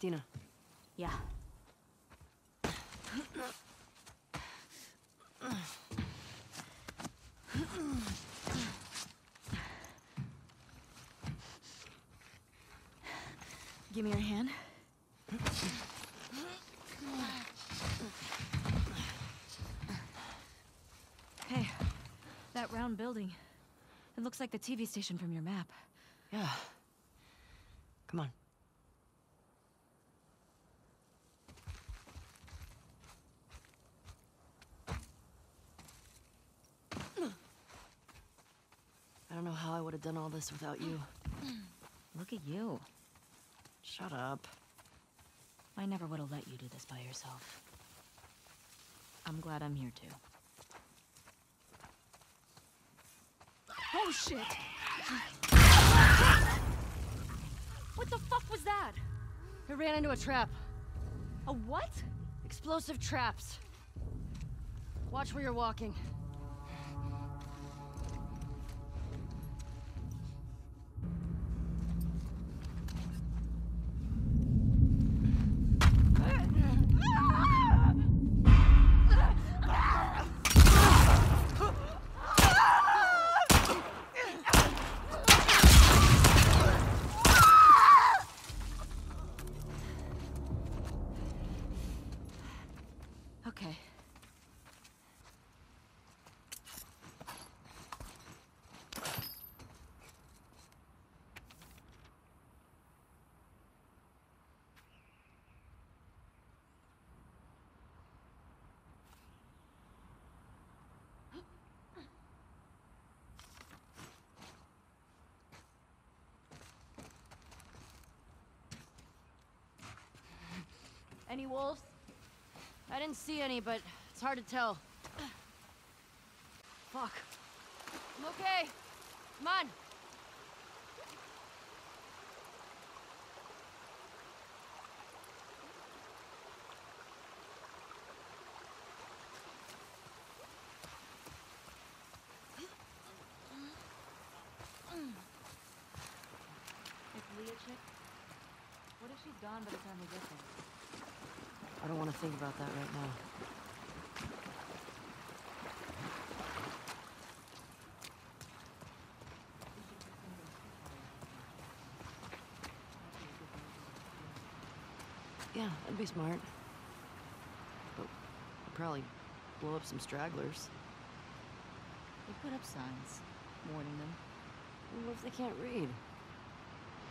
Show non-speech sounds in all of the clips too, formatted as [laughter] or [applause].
Dina. Yeah. Give me your hand. Hey, that round building. It looks like the TV station from your map. Yeah. Come on. I don't know how I would have done all this without you. Look at you. Shut up. I never would have let you do this by yourself. I'm glad I'm here too. Oh shit! What the fuck was that? I ran into a trap. A what? Explosive traps. Watch where you're walking. Any wolves? I didn't see any, but it's hard to tell. [sighs] Fuck. I'm okay. Come on. If Leah chick, what if she's gone by the time we get there? I don't want to think about that right now. Yeah, that'd be smart. But I'd probably blow up some stragglers. We put up signs, warning them. What if they can't read?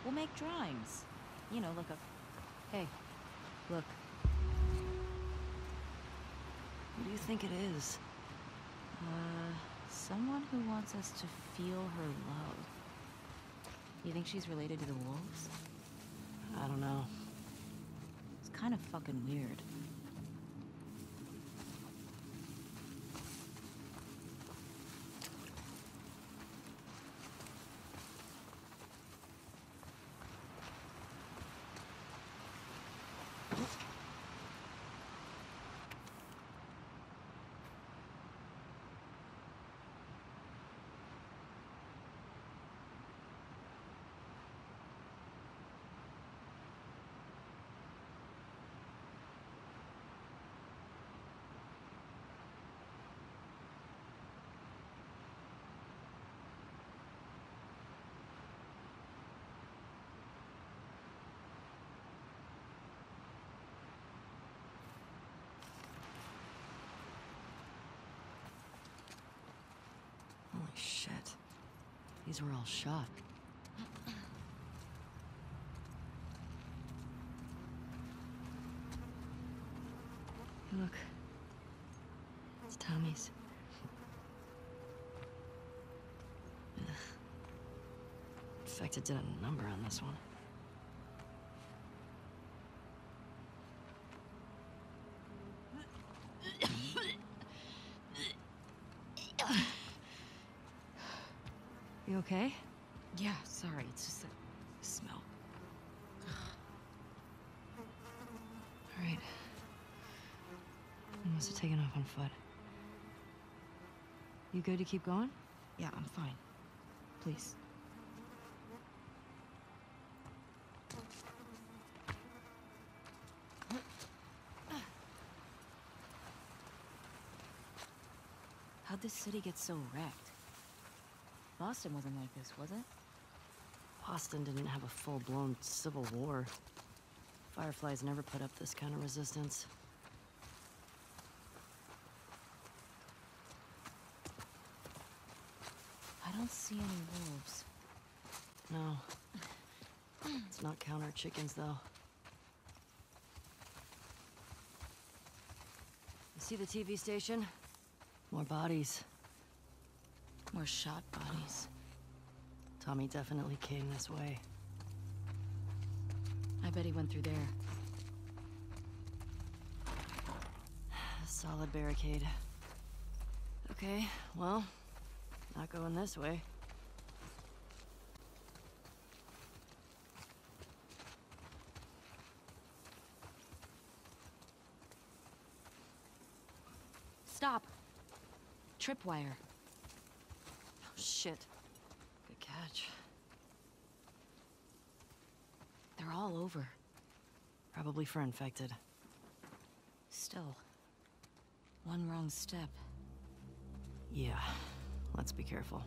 We'll make drawings. You know, look up. Hey, look. You think it is? Uh, someone who wants us to feel her love. You think she's related to the wolves? I don't know. It's kind of fucking weird. Holy shit. These were all shot. Look. It's Tommy's. Ugh. Infected did a number on this one. okay? Yeah, sorry. It's just that smell. All right. I must have taken off on foot. You good to keep going? Yeah, I'm fine. Please. How'd this city get so wrecked? Boston wasn't like this, was it? Boston didn't have a full-blown civil war. Fireflies never put up this kind of resistance. I don't see any wolves. No. It's not counter chickens, though. You see the TV station? More bodies. More shot bodies. Tommy definitely came this way. I bet he went through there. [sighs] Solid barricade. Okay, well, not going this way. Stop! Tripwire. Oh, shit. Good catch. They're all over. Probably for infected. Still. One wrong step. Yeah, let's be careful.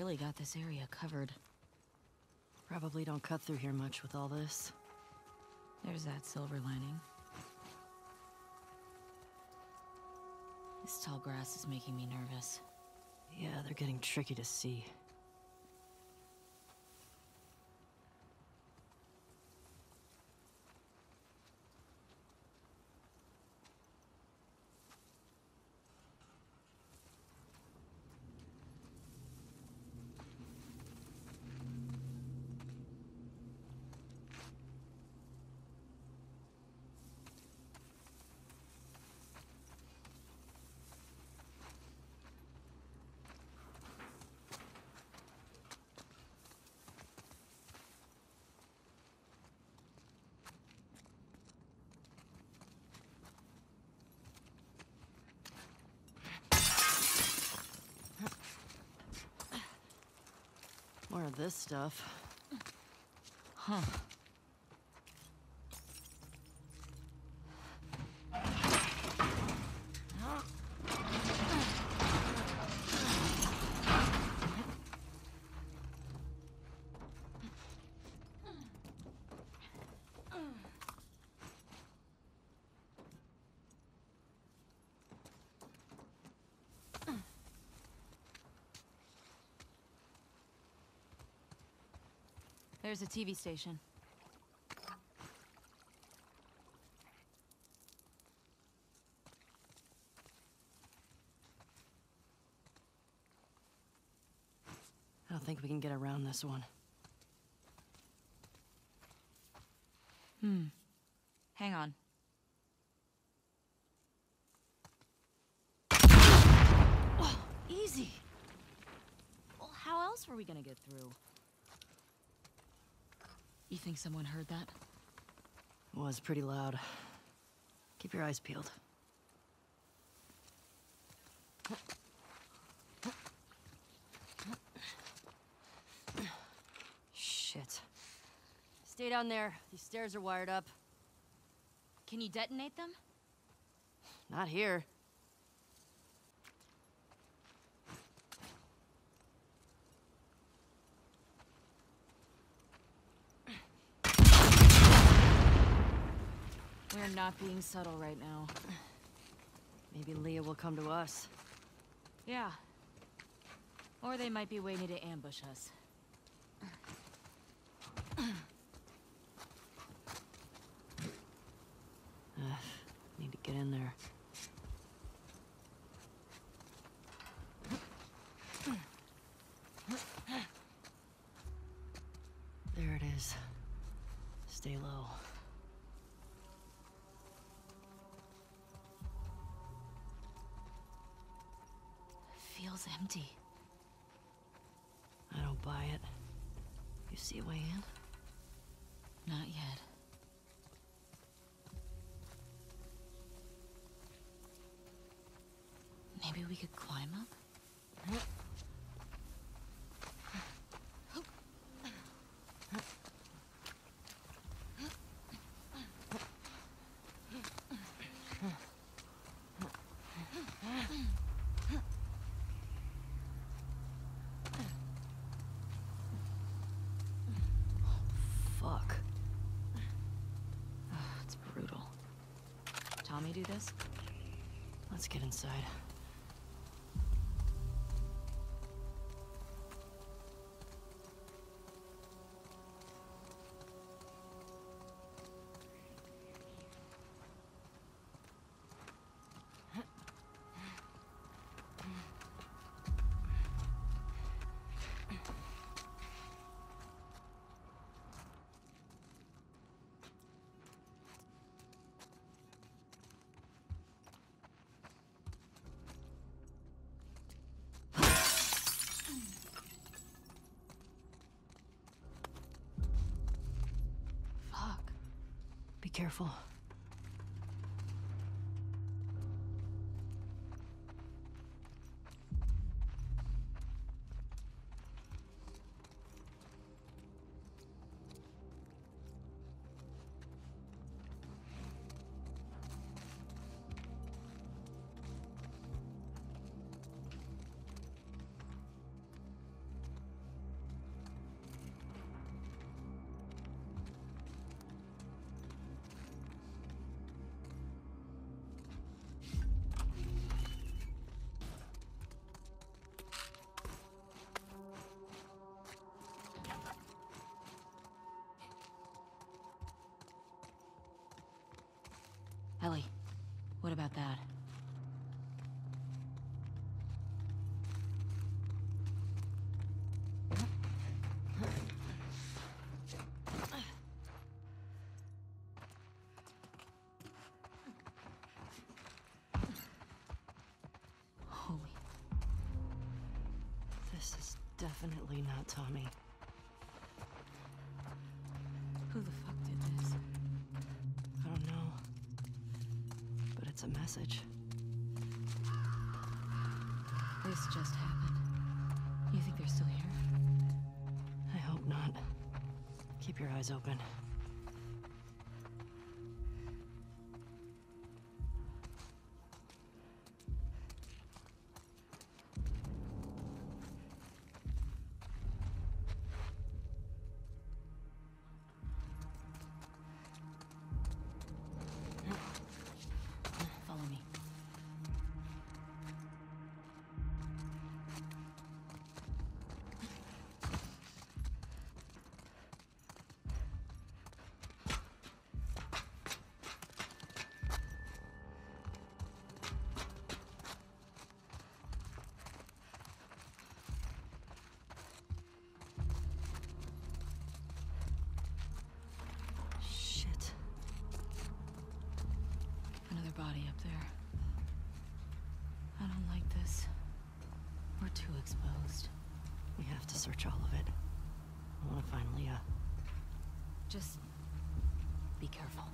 Really got this area covered. Probably don't cut through here much with all this. There's that silver lining. This tall grass is making me nervous. Yeah, they're getting tricky to see. More of this stuff. Huh. There's a TV station. I don't think we can get around this one. Hmm. Hang on. Oh, easy. Well, how else were we gonna get through? You think someone heard that? It was pretty loud. Keep your eyes peeled. Shit. Stay down there. These stairs are wired up. Can you detonate them? Not here. We're not being subtle right now. Maybe Leah will come to us. Yeah. Or they might be waiting to ambush us. Ugh, need to get in there. There it is. Stay low. Feels empty. I don't buy it. You see a way in? Not yet. Maybe we could climb up? Hmm? Fuck. It's brutal. Tommy do this? Let's get inside. Be careful. What about that? Holy, This is definitely not Tommy. who the fuck did this? I don't know. But it's a message. This just happened. You think they're still here? I hope not. Keep your eyes open. Body up there. I don't like this. We're too exposed. We have to search all of it. I want to find Leah. Just be careful.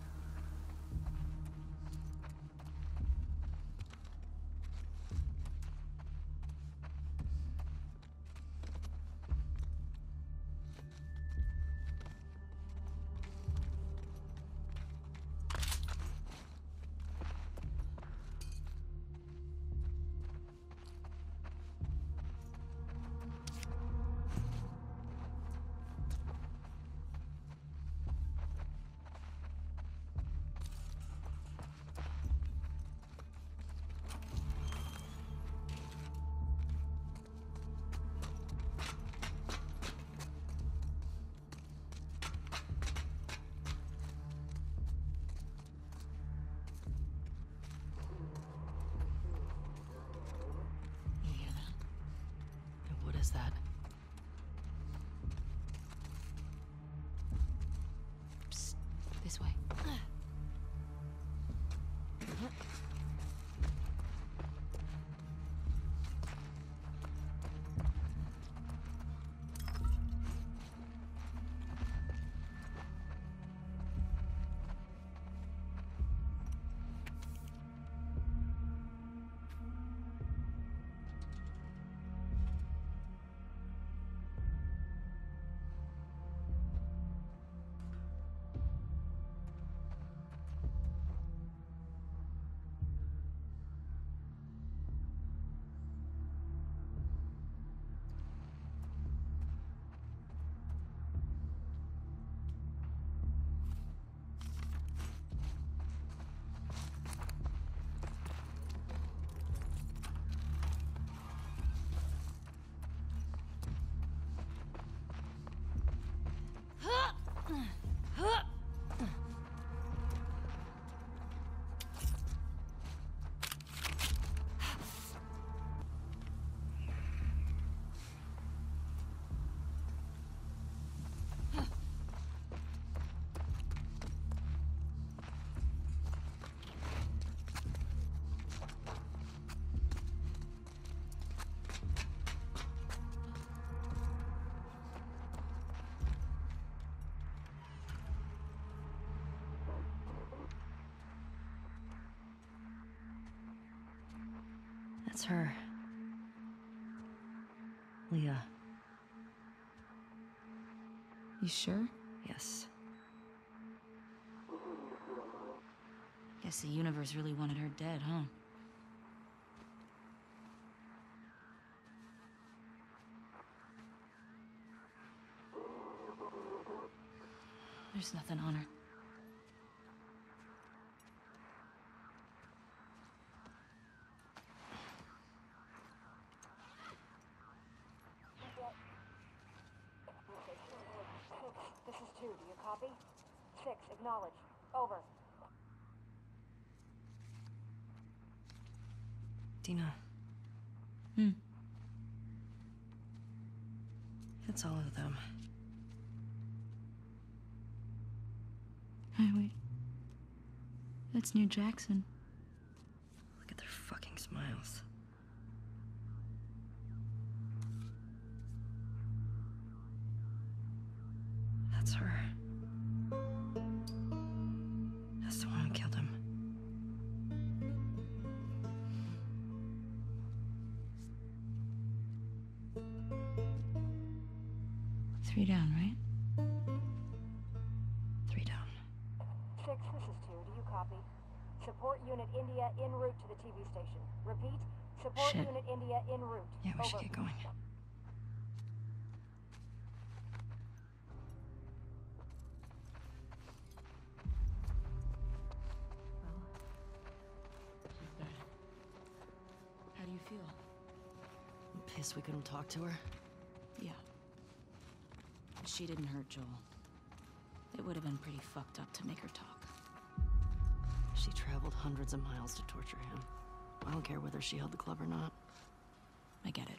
That's her. Leah. You sure? Yes. Guess the universe really wanted her dead, huh? There's nothing on her. This is two. Do you copy? Six. Acknowledge. Over. Dina. Hmm. It's all of them. Hey, wait. That's near Jackson. Look at their fucking smiles. That's her. Three down, right? Three down. Six. This is two. Do you copy? Support Unit India en route to the TV station. Repeat. Support Shit. Unit India en route. Yeah, we should Over. get going. She's dead. How do you feel? I'm pissed we couldn't talk to her. She didn't hurt Joel. It would have been pretty fucked up to make her talk. She traveled hundreds of miles to torture him. I don't care whether she held the club or not. I get it.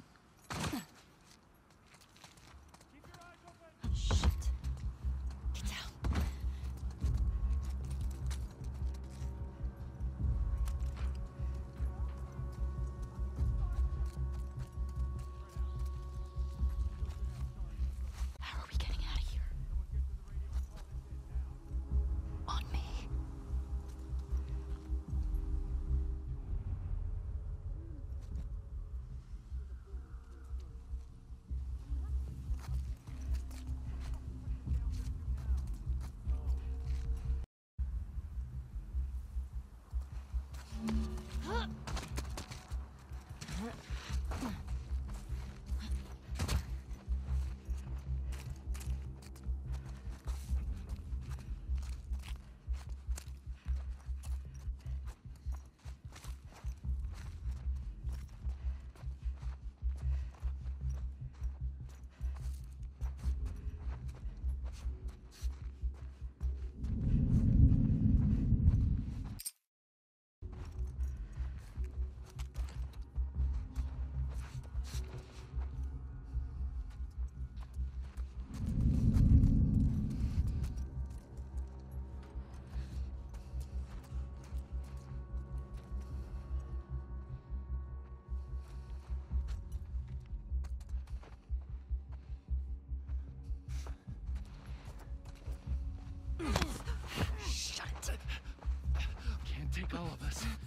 us.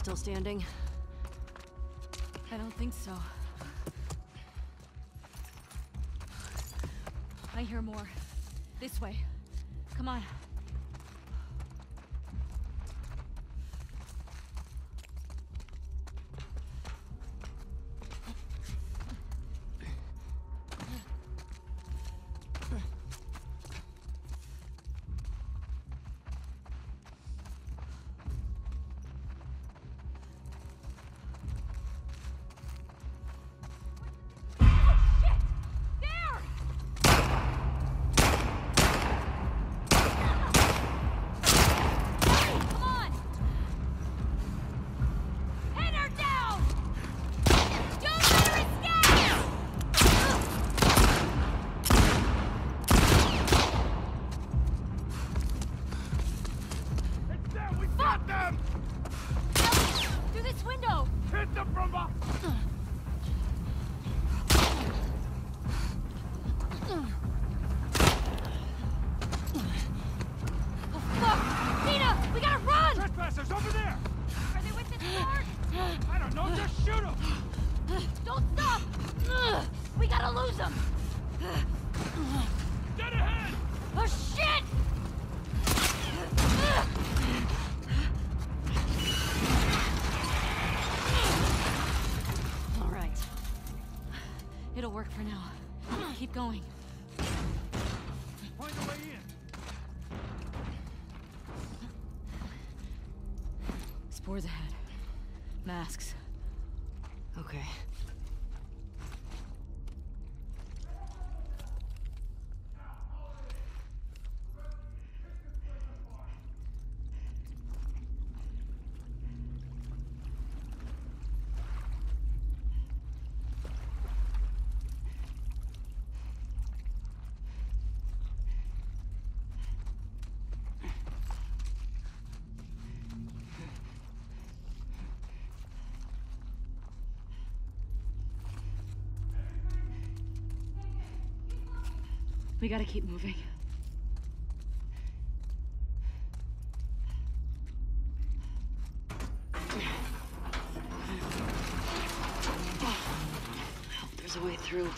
still standing? I don't think so. I hear more. This way. Come on. work for now. Keep going. Find a way in. Spores ahead. Masks. Okay. We gotta keep moving. Oh, there's a way through.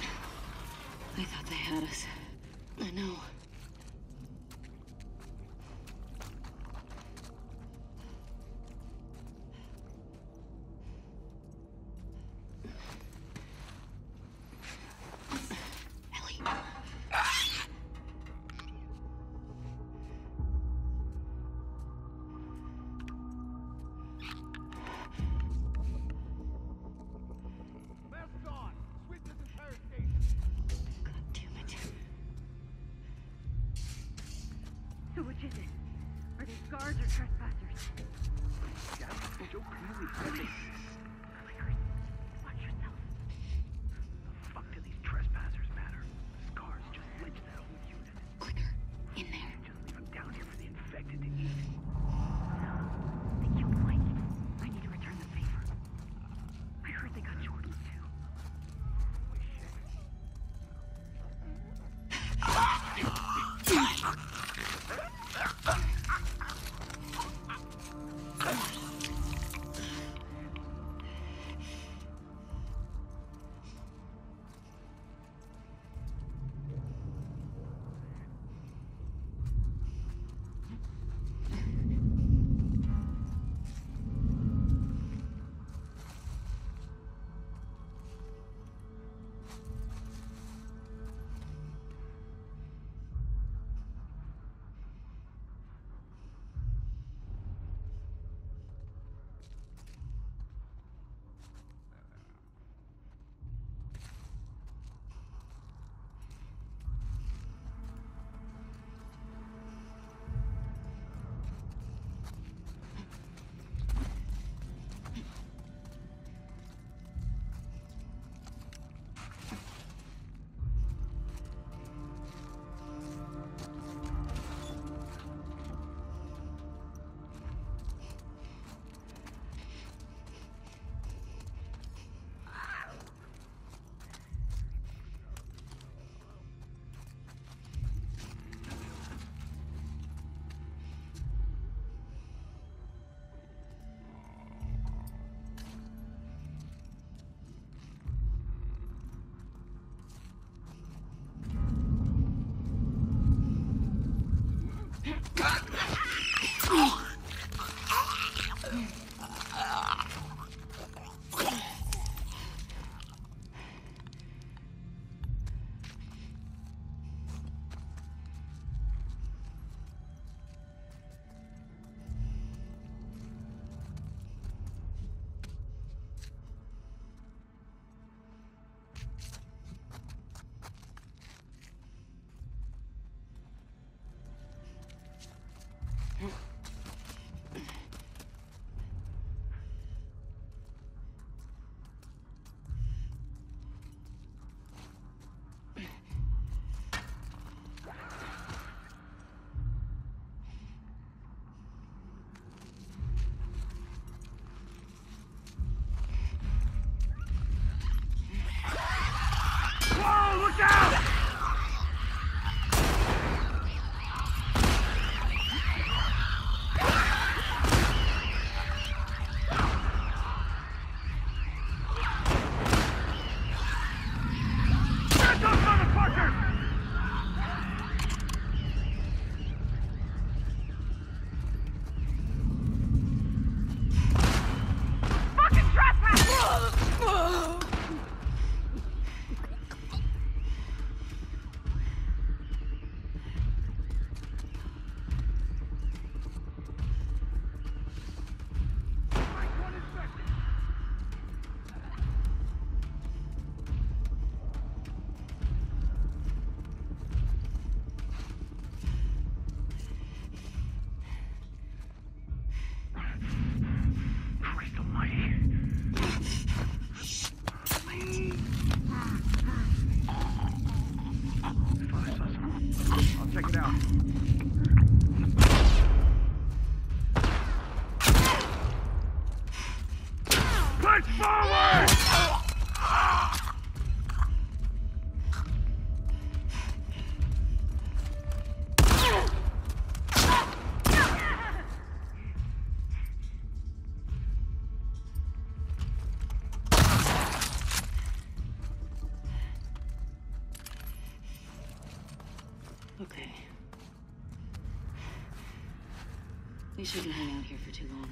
We shouldn't hang out here for too long.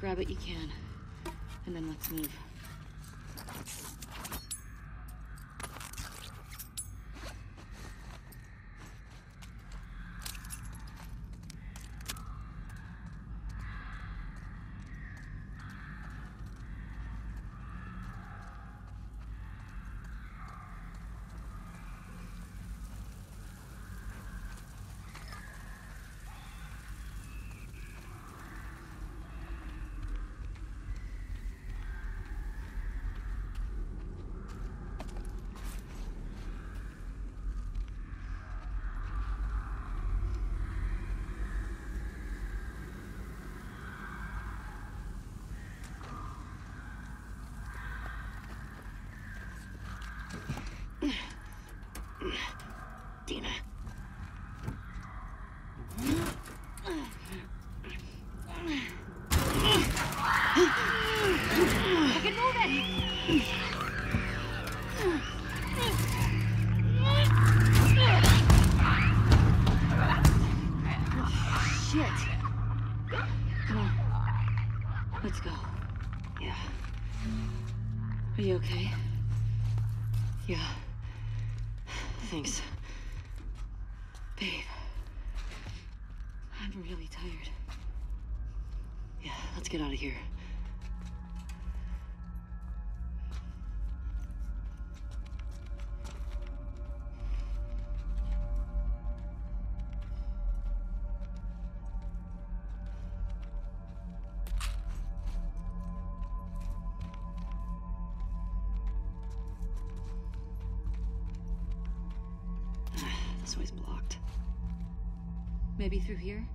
Grab what you can, and then let's move. Blocked. Maybe through here?